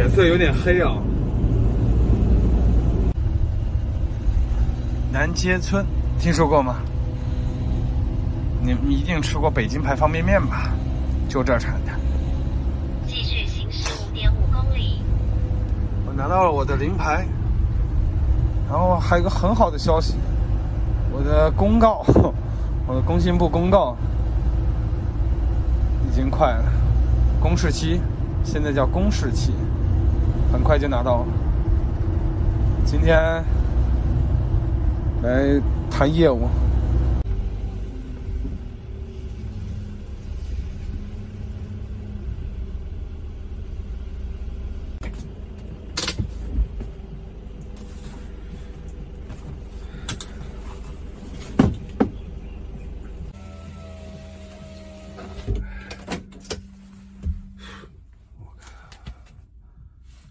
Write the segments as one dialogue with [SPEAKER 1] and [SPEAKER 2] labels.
[SPEAKER 1] 脸色有点黑啊。南街村，听说过吗？你们一定吃过北京牌方便面吧？就这儿产的。
[SPEAKER 2] 继续行驶五点五公里。
[SPEAKER 1] 我拿到了我的临牌，然后还有一个很好的消息，我的公告，我的工信部公告已经快了，公示期现在叫公示期，很快就拿到了。今天来谈业务。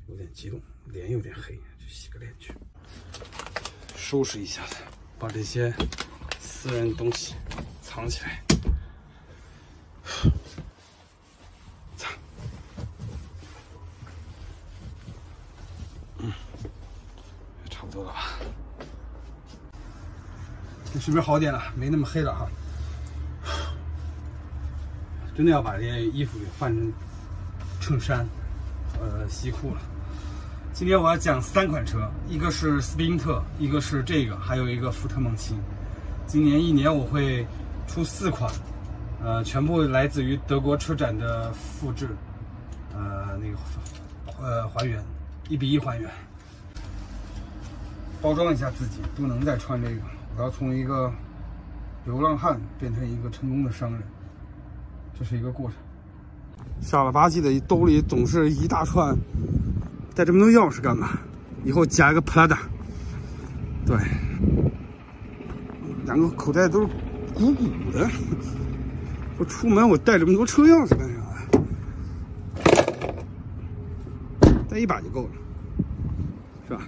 [SPEAKER 1] 有点激动，脸有点黑，去洗个脸去。收拾一下子，把这些私人东西藏起来。藏。嗯，差不多了吧？这是不是好点了？没那么黑了哈。真的要把这些衣服给换成衬衫，呃，西裤了。今天我要讲三款车，一个是斯宾特，一个是这个，还有一个福特梦清。今年一年我会出四款，呃，全部来自于德国车展的复制，呃，那个呃还原，一比一还原。包装一下自己，不能再穿这个，我要从一个流浪汉变成一个成功的商人，这是一个过程。傻了吧唧的兜里总是一大串。带这么多钥匙干嘛？以后加一个 Prada。对，两个口袋都是鼓鼓的。我出门我带这么多车钥匙干啥？带一把就够了，是吧？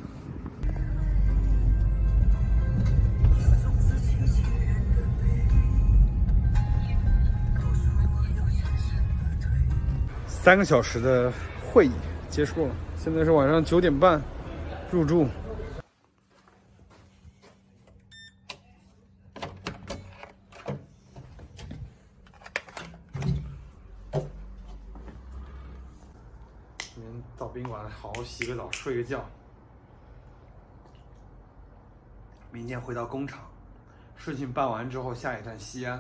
[SPEAKER 1] 三个小时的会议结束了。现在是晚上九点半，入住。今天到宾馆好好洗个澡，睡个觉。明天回到工厂，事情办完之后，下一站西安。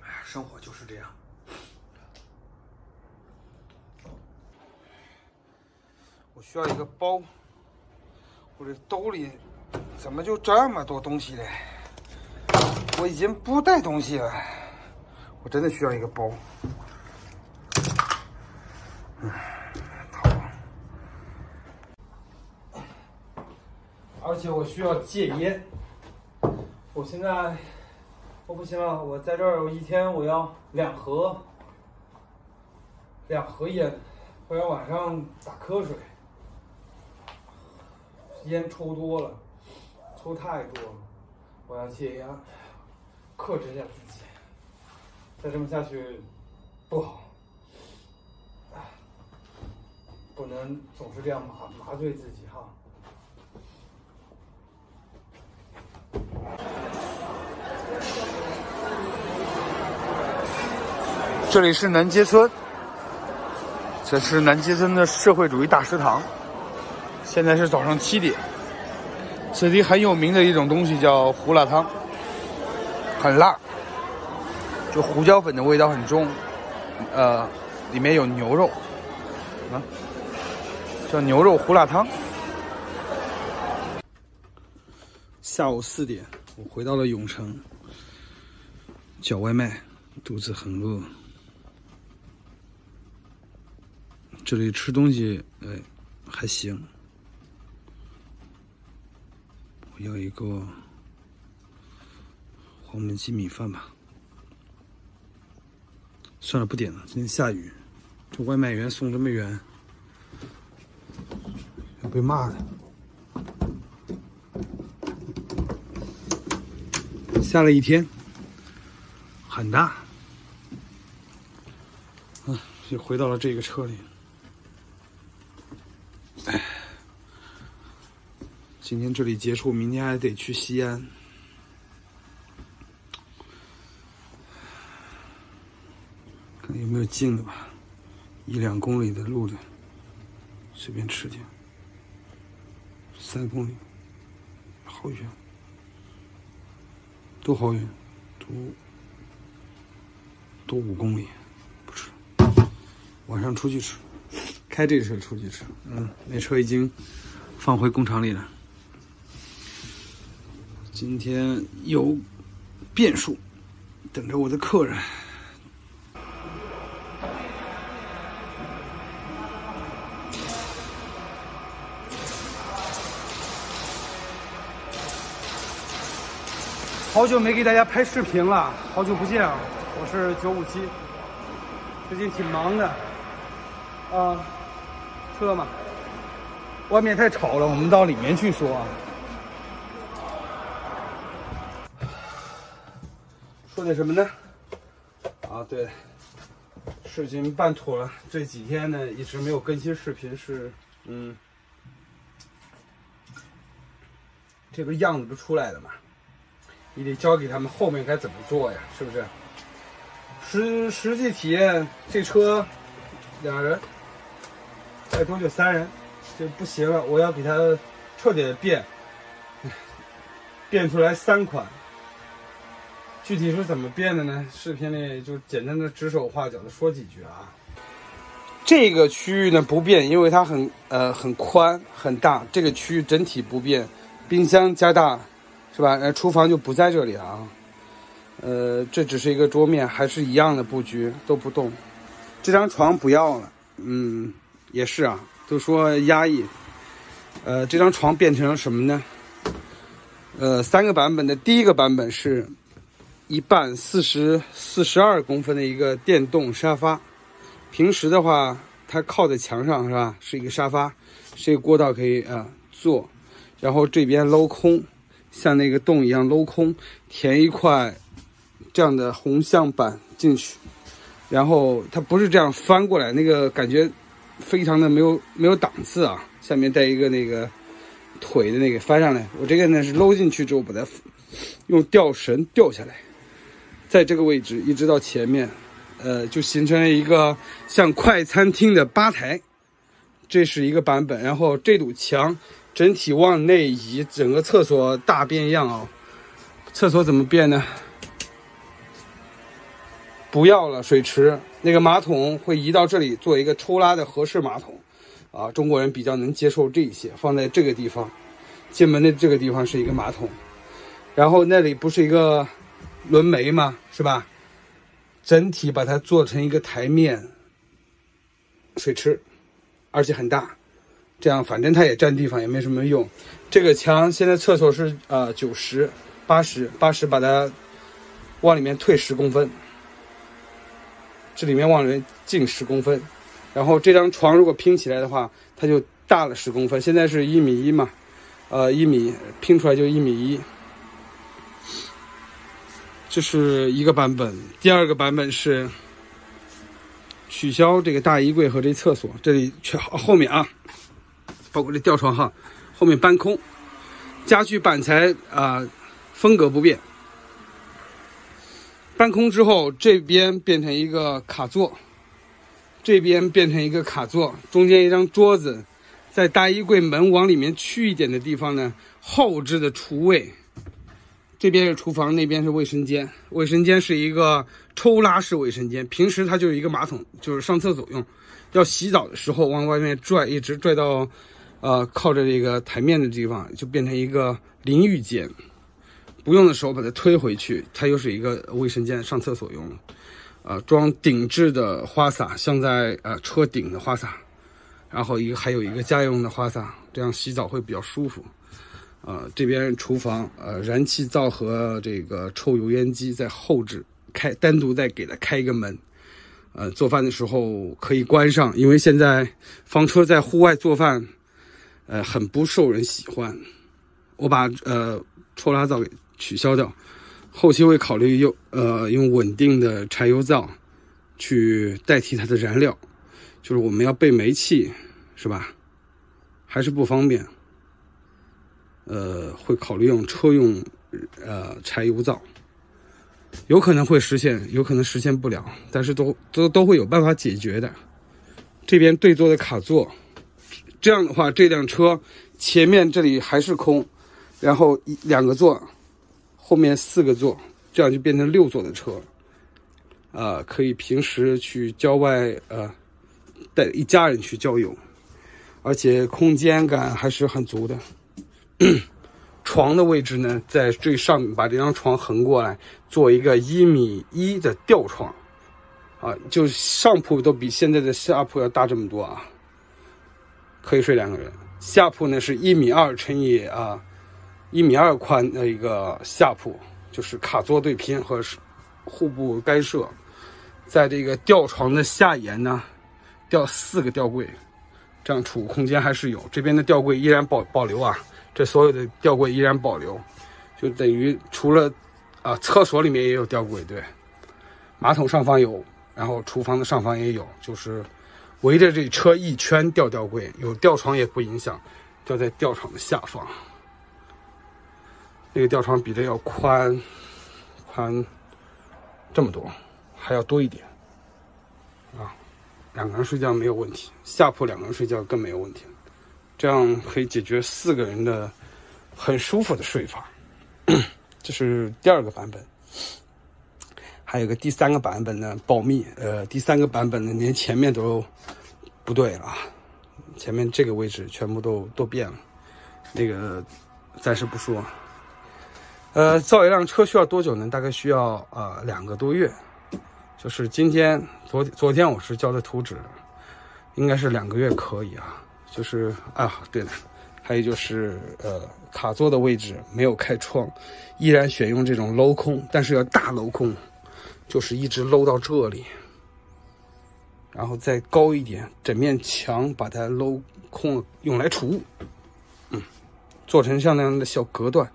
[SPEAKER 1] 哎，生活就是这样。需要一个包，我这兜里怎么就这么多东西嘞？我已经不带东西了，我真的需要一个包。嗯，好。而且我需要戒烟，我现在我不行了，我在这儿，我一天我要两盒，两盒烟，不然晚上打瞌睡。烟抽多了，抽太多了，我要戒烟，克制一下自己，再这么下去不好，不能总是这样麻麻醉自己哈。这里是南街村，这是南街村的社会主义大食堂。现在是早上七点，此地很有名的一种东西叫胡辣汤，很辣，就胡椒粉的味道很重，呃，里面有牛肉，啊，叫牛肉胡辣汤。下午四点，我回到了永城，叫外卖，肚子很饿，这里吃东西，哎，还行。要一个黄焖鸡米饭吧。算了，不点了。今天下雨，这外卖员送这么远，要被骂的。下了一天，很大。就回到了这个车里。今天这里结束，明天还得去西安。看有没有近的吧，一两公里的路的，随便吃点。三公里，好远，都好远，都都五公里，不吃。晚上出去吃，开这车出去吃。嗯，那车已经放回工厂里了。今天有变数，等着我的客人。好久没给大家拍视频了，好久不见啊！我是九五七，最近挺忙的。啊，车嘛，外面太吵了，我们到里面去说啊。说点什么呢？啊，对，事情办妥了。这几天呢，一直没有更新视频，是嗯，这个样子不出来了嘛？你得教给他们后面该怎么做呀，是不是？实实际体验这车，俩人，再多就三人，就不行了。我要给它彻底的变，变出来三款。具体是怎么变的呢？视频里就简单的指手画脚的说几句啊。这个区域呢不变，因为它很呃很宽很大，这个区域整体不变，冰箱加大。是吧？呃，厨房就不在这里了啊。呃，这只是一个桌面，还是一样的布局，都不动。这张床不要了，嗯，也是啊，都说压抑。呃，这张床变成了什么呢？呃，三个版本的第一个版本是一半四十四十二公分的一个电动沙发。平时的话，它靠在墙上是吧？是一个沙发，是一个过道可以啊坐，然后这边镂空。像那个洞一样镂空，填一块这样的红橡板进去，然后它不是这样翻过来，那个感觉非常的没有没有档次啊。下面带一个那个腿的那个翻上来，我这个呢是搂进去之后把它用吊绳吊下来，在这个位置一直到前面，呃，就形成了一个像快餐厅的吧台，这是一个版本。然后这堵墙。整体往内移，整个厕所大变样啊！厕所怎么变呢？不要了，水池那个马桶会移到这里，做一个抽拉的合适马桶啊！中国人比较能接受这些，放在这个地方，进门的这个地方是一个马桶，然后那里不是一个轮眉嘛？是吧？整体把它做成一个台面水池，而且很大。这样反正它也占地方，也没什么用。这个墙现在厕所是呃九十八十八十，把它往里面退十公分，这里面往里面进十公分。然后这张床如果拼起来的话，它就大了十公分。现在是一米一嘛，呃一米拼出来就一米一。这是一个版本，第二个版本是取消这个大衣柜和这厕所，这里全后面啊。包括这吊床哈，后面搬空，家具板材啊风格不变。搬空之后，这边变成一个卡座，这边变成一个卡座，中间一张桌子，在大衣柜门往里面去一点的地方呢，后置的厨卫。这边是厨房，那边是卫生间。卫生间是一个抽拉式卫生间，平时它就是一个马桶，就是上厕所用。要洗澡的时候往外面拽，一直拽到。呃，靠着这个台面的地方就变成一个淋浴间，不用的时候把它推回去，它又是一个卫生间，上厕所用。呃，装顶置的花洒，像在呃车顶的花洒，然后一个还有一个家用的花洒，这样洗澡会比较舒服。呃，这边厨房，呃，燃气灶和这个抽油烟机在后置开，单独再给它开一个门。呃，做饭的时候可以关上，因为现在房车在户外做饭。呃，很不受人喜欢。我把呃抽拉灶给取消掉，后期会考虑用呃用稳定的柴油灶去代替它的燃料，就是我们要备煤气，是吧？还是不方便。呃，会考虑用车用呃柴油灶，有可能会实现，有可能实现不了，但是都都都会有办法解决的。这边对座的卡座，这样的话，这辆车前面这里还是空，然后一两个座，后面四个座，这样就变成六座的车。啊，可以平时去郊外呃带一家人去郊游，而且空间感还是很足的。床的位置呢，在最上，把这张床横过来，做一个一米一的吊床，啊，就上铺都比现在的下铺要大这么多啊，可以睡两个人。下铺呢是一米二乘以啊一米二宽的一个下铺，就是卡座对拼和互不干涉。在这个吊床的下沿呢，吊四个吊柜，这样储物空间还是有。这边的吊柜依然保保留啊。这所有的吊柜依然保留，就等于除了啊，厕所里面也有吊柜，对，马桶上方有，然后厨房的上方也有，就是围着这车一圈吊吊柜，有吊床也不影响，吊在吊床的下方。那个吊床比这要宽，宽这么多，还要多一点啊，两个人睡觉没有问题，下铺两个人睡觉更没有问题。这样可以解决四个人的很舒服的睡法，这是第二个版本。还有个第三个版本呢，保密。呃，第三个版本呢，连前面都不对了，前面这个位置全部都都变了。那个暂时不说。呃，造一辆车需要多久呢？大概需要呃两个多月。就是今天、昨昨天我是交的图纸，应该是两个月可以啊。就是啊，对了，还有就是呃，卡座的位置没有开窗，依然选用这种镂空，但是要大镂空，就是一直镂到这里，然后再高一点，整面墙把它镂空，用来储物。嗯，做成像那样的小隔断，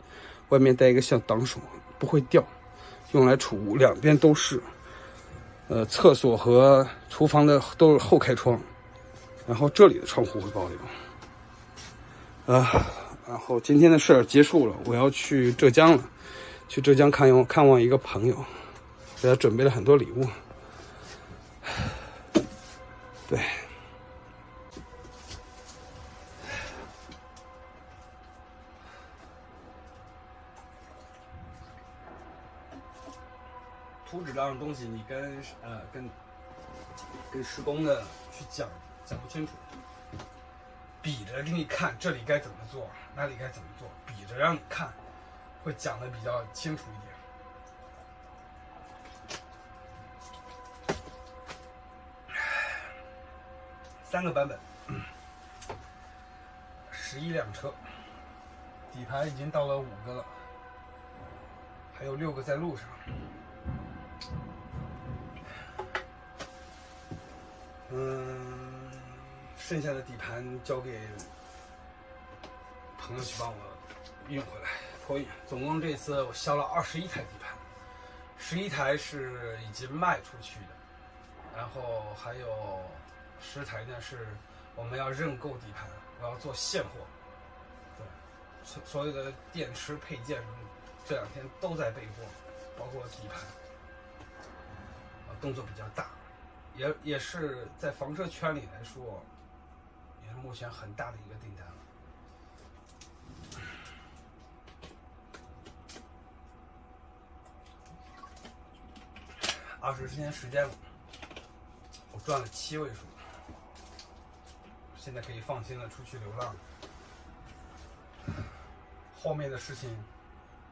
[SPEAKER 1] 外面带一个小挡手，不会掉，用来储物，两边都是。呃，厕所和厨房的都是后开窗。然后这里的窗户会保留，啊，然后今天的事儿结束了，我要去浙江了，去浙江看望看望一个朋友，给他准备了很多礼物，对，图纸上的东西，你跟呃跟跟施工的去讲。讲不清楚，比着给你看，这里该怎么做，那里该怎么做，比着让你看，会讲的比较清楚一点。三个版本，十一辆车，底盘已经到了五个了，还有六个在路上。嗯。剩下的底盘交给朋友去帮我运回来，托运。总共这次我销了二十一台底盘，十一台是已经卖出去的，然后还有十台呢是我们要认购底盘，我要做现货。对，所所有的电池配件这两天都在备货，包括底盘，动作比较大，也也是在房车圈里来说。目前很大的一个订单了，二十天时间，我赚了七位数，现在可以放心的出去流浪。后面的事情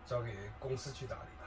[SPEAKER 1] 交给公司去打理。